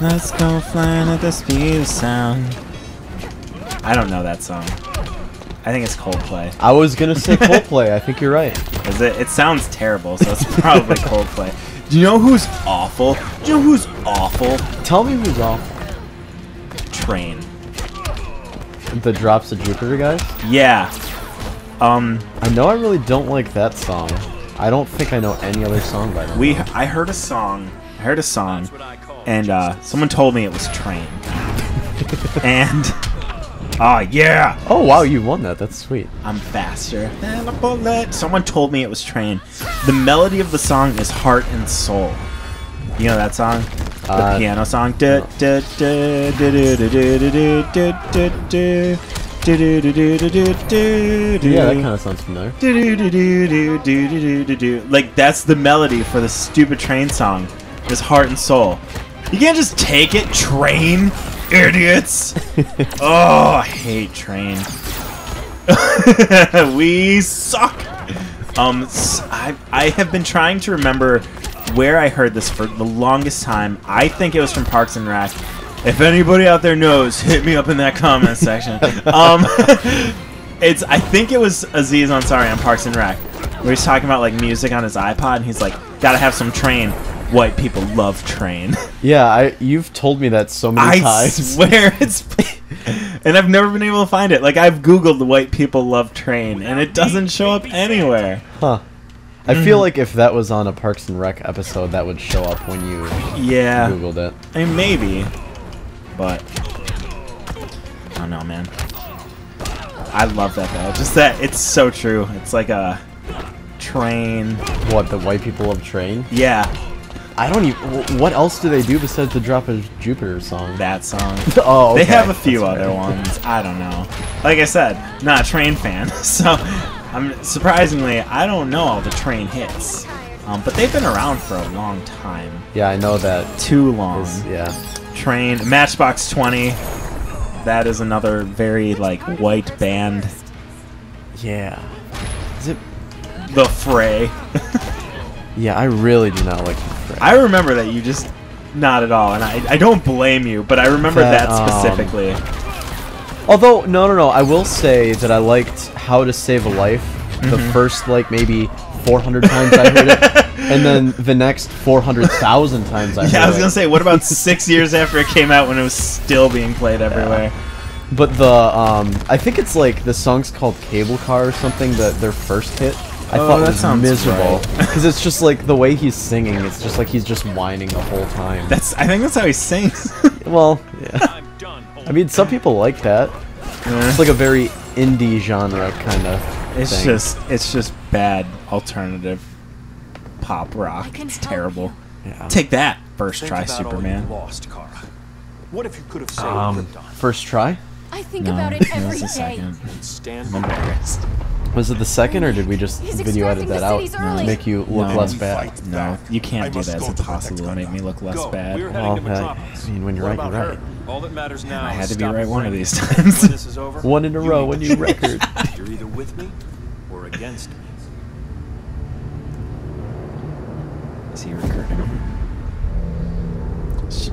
Let's go flying at the speed of sound. I don't know that song. I think it's Coldplay. I was gonna say Coldplay. I think you're right. Is it? It sounds terrible, so it's probably Coldplay. Do you know who's awful? Do you know who's awful? Tell me who's awful. Train. The Drops of Jupiter guys. Yeah. Um, I know I really don't like that song. I don't think I know any other song by them. we I heard a song. I heard a song, and uh, someone told me it was Train. and oh yeah! Oh wow, you won that. That's sweet. I'm faster than a bullet. Someone told me it was Train. The melody of the song is Heart and Soul. You know that song? The uh, piano song. Yeah, that kind of sounds familiar. Like that's the melody for the stupid train song is heart and soul. You can't just take it train idiots. Oh i hate train. We suck. Um I, I have been trying to remember where i heard this for the longest time. I think it was from parks and rec. If anybody out there knows hit me up in that comment section. Um it's I think it was Aziz Ansari on Parks and Rec, where he's talking about like music on his iPod, and he's like, "Gotta have some Train." White people love Train. Yeah, I you've told me that so many I times. swear it's, and I've never been able to find it. Like I've googled white people love Train, and it doesn't show up anywhere. Huh. I feel like if that was on a Parks and Rec episode, that would show up when you Yeah, googled it. I mean maybe, but I don't know, man. I love that though. Just that it's so true. It's like a train. What the white people love Train? Yeah, I don't even. What else do they do besides the Drop of Jupiter song? that song. oh, They have a few That's other right. ones. I don't know. Like I said, not a train fan, so I'm surprisingly I don't know all the train hits. Um, but they've been around for a long time. Yeah, I know that. Too long. Is, yeah. Train Matchbox 20. That is another very like white band. Yeah. Is it? The Fray. Yeah, I really do not like the I remember that you just not at all, and I I don't blame you, but I remember That, that, um, specifically. Although, no, no, no. I will say that I liked How to Save a Life the Mm-hmm. first, like, maybe 400 times I heard it. And then the next 400,000 times I heard it. yeah, I was gonna say, what about six years after it came out when it was still being played everywhere? But the, um, I think it's like, the song's called Cable Car or something, that their first hit. I Oh, thought that was sounds miserable. right. Because it's just like the way he's singing, it's just like he's just whining the whole time. That's I think that's how he sings. well, yeah. I mean, some people like that. It's like a very indie genre kind of it's thing. just it's just bad alternative pop rock. It's terrible. Yeah. Take that, first Think try about all you Superman. lost, Kara. What if you could have saved Um, first try? I think No, about it it every was the day. second. And stand I'm embarrassed. Was it the second, or did we just He's video edit that out cities to make you look No. less bad? No, you can't do that. It's to protect impossible to make me look less Go. bad. We're Well, heading to hey, Metropolis. I mean, when you're What right, you're her? right. All that matters now I had to be right one of these times. This is over, One in a row, need a to new record. You're either with me or against me. Is he recruiting? She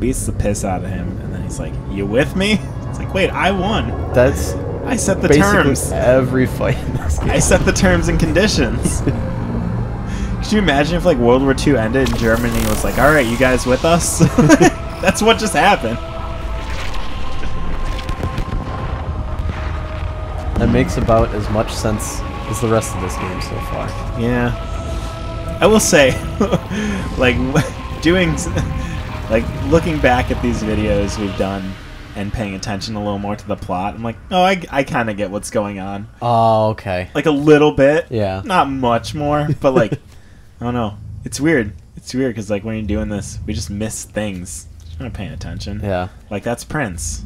beats the piss out of him, and then he's like, "You with me?" It's like, wait, I won. That's I set the basically terms. every fight in this game. I set the terms and conditions. Could you imagine if like World War II ended and Germany was like, "All right, you guys with us?" That's what just happened. That makes about as much sense as the rest of this game so far. Yeah. I will say, like, doing, like, looking back at these videos we've done and paying attention a little more to the plot, I'm like, oh, I, I kind of get what's going on. Oh, okay. Like, a little bit. Yeah. Not much more, but, like, I don't know. It's weird. It's weird because, like, when you're doing this, we just miss things. Just not paying attention. Yeah. Like, that's Prince.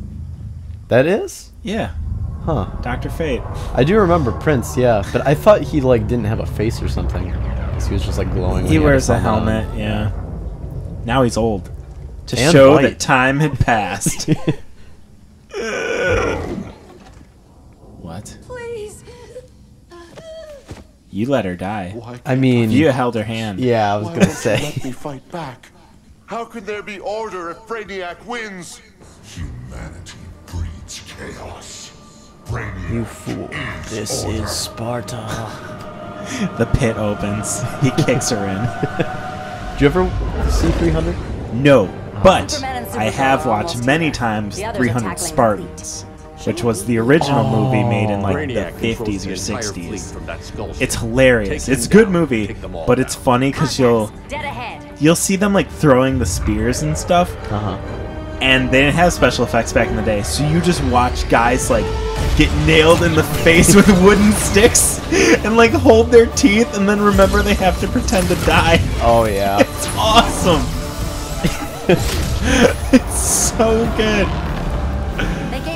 That is? Yeah. Huh. Dr. Fate. I do remember Prince, yeah, but I thought he like didn't have a face or something. 'cause he was just like glowing. when He wears a helmet on. yeah. Now he's old. To And show that time had passed. what? Please. You let her die. Why I mean, You held her hand. yeah, I was gonna say. let me fight back? How can there be order if Brainiac wins? Humanity breeds chaos. You fool. is This order. is Sparta. The pit opens. He kicks her in. Do you ever see 300? No, oh. but I have watched many times The others are 300 tackling the Spartans, which was the original movie made in like Brainiac the 50s or 60s. from that skull It's hilarious. Take It's a good down, movie, take them all but it's funny because you'll you'll see them like throwing the spears and stuff, Uh huh. and they didn't have special effects back in the day, so you just watch guys like get nailed in the face with wooden sticks and like hold their teeth, and then remember they have to pretend to die. Oh yeah. It's awesome. it's so good.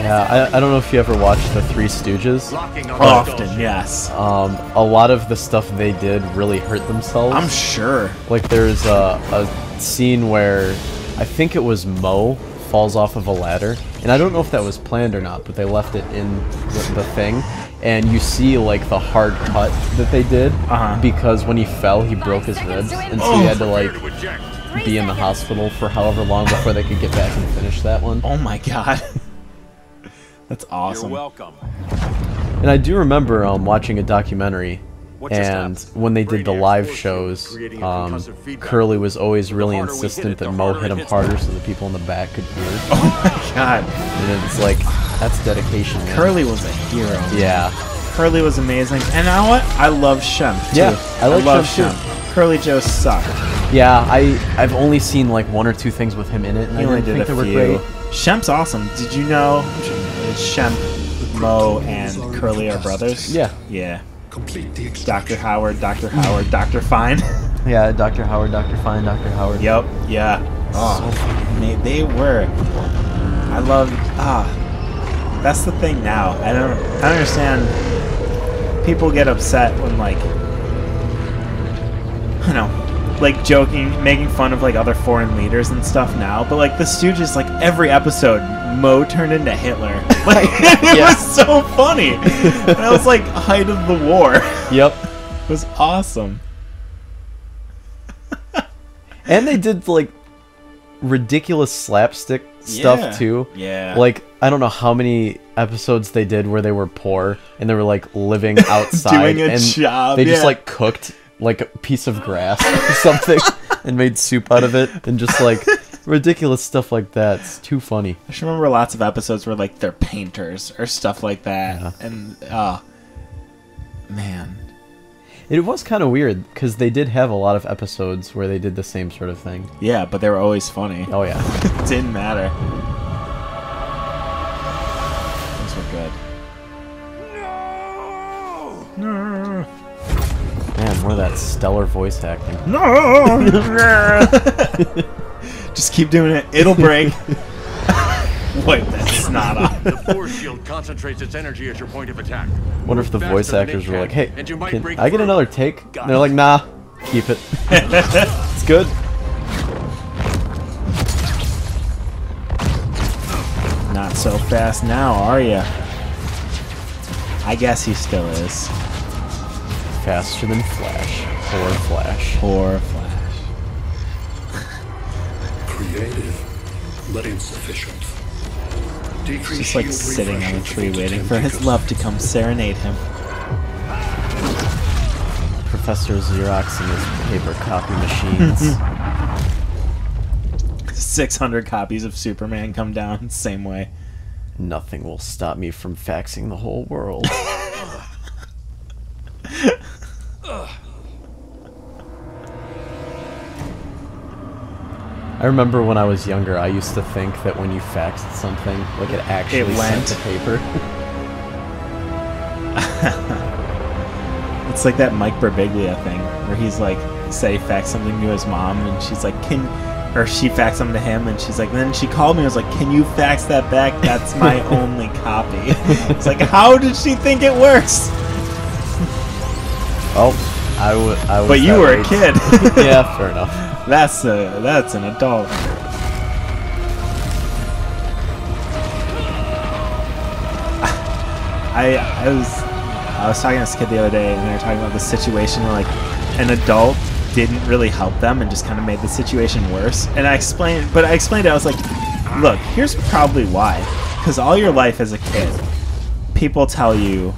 They gave Yeah, I, I don't know if you ever watched the Three Stooges. Often, yes. Um, a lot of the stuff they did really hurt themselves. I'm sure. Like there's a, a scene where I think it was Moe falls off of a ladder, and I don't know if that was planned or not, but they left it in the, the thing, and you see like the hard cut that they did Uh-huh. because when he fell, he broke his ribs, and so he had to like be in the hospital for however long before they could get back and finish that one. Oh my god. That's awesome. You're welcome. And I do remember um, watching a documentary, What and when they did the live shows, field creating a um, Curly was always really harder we hit insistent it, that the Moe hit him harder so the people in the back could hear. Oh my god. And it's like, that's dedication, man. Curly was a hero. Yeah. Curly was amazing. And you know what? I love Shemp too. Yeah, I like love Shemp. too. Curly Joe sucked. Yeah, I, I've only seen like one or two things with him in it, and He I only didn't did think a they were few. great. Shemp's awesome. Did you know it's Shemp, Moe, and Curly are brothers? Yeah. Yeah. Complete the Dr. Howard, Dr. Howard, Dr. Fine. Yeah, Dr. Howard, Dr. Fine, Dr. Howard. yep. Yeah. Oh, they, they were. I love. Ah, that's the thing now. I don't. I don't understand. People get upset when like. I don't know, like joking, making fun of like other foreign leaders and stuff now. But like the Stooges, like every episode, Moe turned into Hitler. Like it Yeah. was so funny. and that was like height of the war. Yep. it was awesome. And they did like ridiculous slapstick stuff Yeah. too. Yeah. Like I don't know how many episodes they did where they were poor and they were like living outside Doing a and job, they just like cooked like a piece of grass or something and made soup out of it and just like ridiculous stuff like that. It's too funny. I just remember lots of episodes where like they're painters or stuff like that, Yeah. and uh man, It was kind of weird because they did have a lot of episodes where they did the same sort of thing. yeah, but they were always funny. Oh yeah. It didn't matter. Those were good. Man, more of that stellar voice acting. No. Just keep doing it. It'll break. Wipe that snot off. The force shield concentrates its energy at your point of attack. Wonder if the Move voice actors were like, "Hey, and you might can I get through." another take?" And they're like, "Nah, keep it. it's good." Not so fast now, are ya? I guess he still is. Faster than Flash. Poor Flash. Poor Flash. Creative, but insufficient. Decrease Just like sitting on a tree waiting for his love to come serenade him. Professor Xerox and his paper copy machines. 600 copies of Superman come down, same way. Nothing will stop me from faxing the whole world. I remember when I was younger, I used to think that when you faxed something, like it actually went. sent the paper. It's like that Mike Birbiglia thing where he's like, say, fax something to his mom, and she's like, can, or she faxed something to him, and she's like, then she called me and was like, can you fax that back? That's my only copy. It's like, how did she think it works? Oh, I would. I was But you were a kid. yeah, fair enough. That's a, that's an adult. I I was I was talking to this kid the other day, and they were talking about the situation where like an adult didn't really help them and just kind of made the situation worse. And I explained, but I explained it. I was like, look, here's probably why. Because all your life as a kid, people tell you,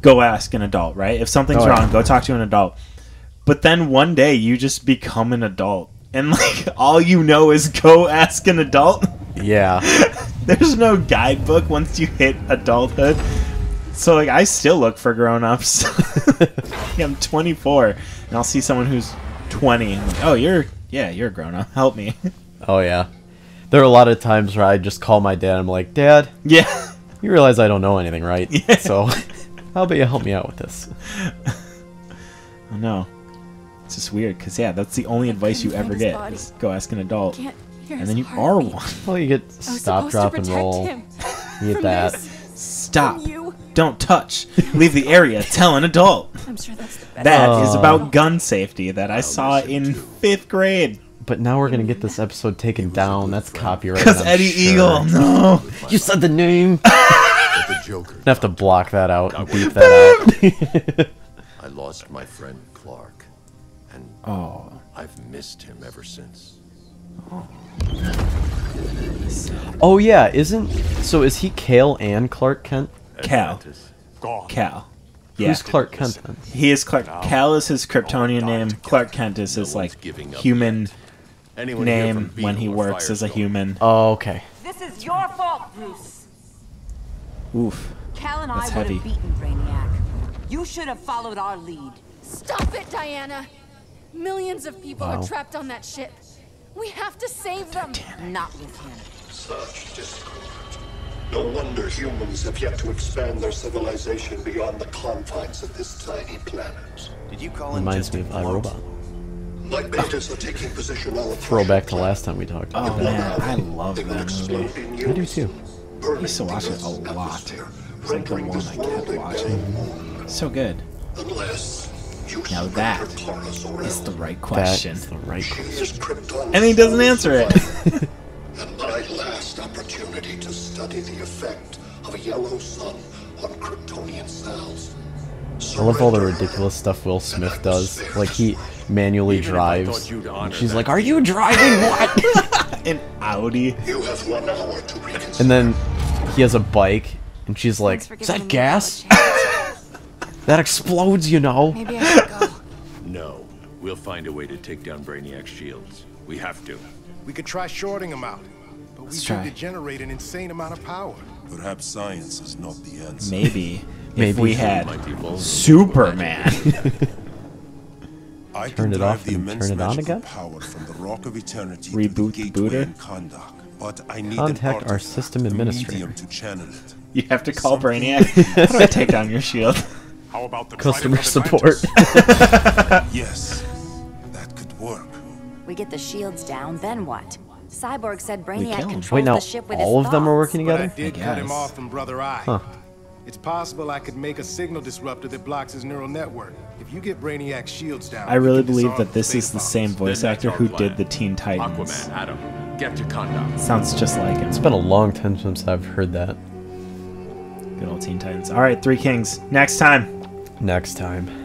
go ask an adult, right? If something's Oh, yeah. wrong, go talk to an adult. But then one day you just become an adult. And like all you know is go ask an adult. Yeah. There's no guidebook once you hit adulthood. So like I still look for grown-ups. I'm 24 and I'll see someone who's 20 and like, "Oh, you're yeah, you're a grown-up. Help me." Oh yeah. There are a lot of times where I just call my dad. I'm like, Dad, yeah. you realize I don't know anything, right? Yeah. So, how about you help me out with this? Oh no. It's just weird cuz yeah, that's the only advice you ever get. Is go ask an adult. And then you are one. Well, you get stop, drop, and roll. him You get that. this, Stop. you. Don't touch. Leave the area. Tell an adult. I'm sure that's the best. That is Oh. about gun safety that I oh, saw in fifth grade. But now we're gonna get this episode taken down. That's copyright. Because Eddie Eagle, no. You said the name. But the Joker. I have to block that out and beep that out. I lost my friend Clark, and Oh, I've missed him ever since. Oh. oh yeah, isn't so? Is he Kale and Clark Kent? Kal. Atlantis. Kal. Yeah, Who's Clark Kent then? he is Clark. Kal is his Kryptonian name. Clark Kent is his like human Anyone here from name when he works as a Firestone? human. Oh, okay. This is your fault, Bruce. Oof. Kal and That's I would heavy. have beaten Brainiac. You should have followed our lead. Stop it, Diana. Millions of people Wow. are trapped on that ship. We have to save them. Not with him. Such discord. No wonder humans have yet to expand their civilization beyond the confines of this tiny planet. Did you call Reminds me of quote? iRobot. My betas are taking position on the Throwback to last time we talked Oh about man, I love They will that explode movie. in I do too. burning used to watch it a lot. It's like the one I kept watching. So good. Unless you Now surrender that Kara Zor-El. Is the right question. is the right question. And he doesn't answer it. survivor. and my last opportunity to study the effect of a yellow sun on Kryptonian cells. I love all the ridiculous stuff Will Smith does. Like he manually Even drives. thought you'd and honor she's that like, "Are you driving what?" An Audi. You have one hour to and then he has a bike, and she's like, "Is that gas? Another chance. That explodes, you know." Maybe I should go. No, we'll find a way to take down Brainiac's shields. We have to. We could try shorting them out, but we Let's do try. generate an insane amount of power. Perhaps science is not the answer. Maybe. If we had Might be vulnerable to Superman. I Turn it off the and turn it on again? power from the Rock of Eternity Reboot to the the gateway booter? in Kahndaq, but I need Contact an our system administrator. to channel it. you have to call Brainiac. How do I take down your shield? How about the Customer support. Yes, that could work. We get the shields down, then what? Cyborg said Brainiac kill controls Wait, now the ship with his all of them are thoughts. working But I together. did cut him off from Brother Eye. Huh. It's possible I could make a signal disruptor that blocks his neural network. If you get Brainiac's shields down, I really believe that this is the same voice actor that's our who did the Teen Titans. Aquaman, Adam, get to Kahndaq. Sounds just like him. It's been a long time since I've heard that. Good old Teen Titans. All right, Three Kings. Next time. Next time.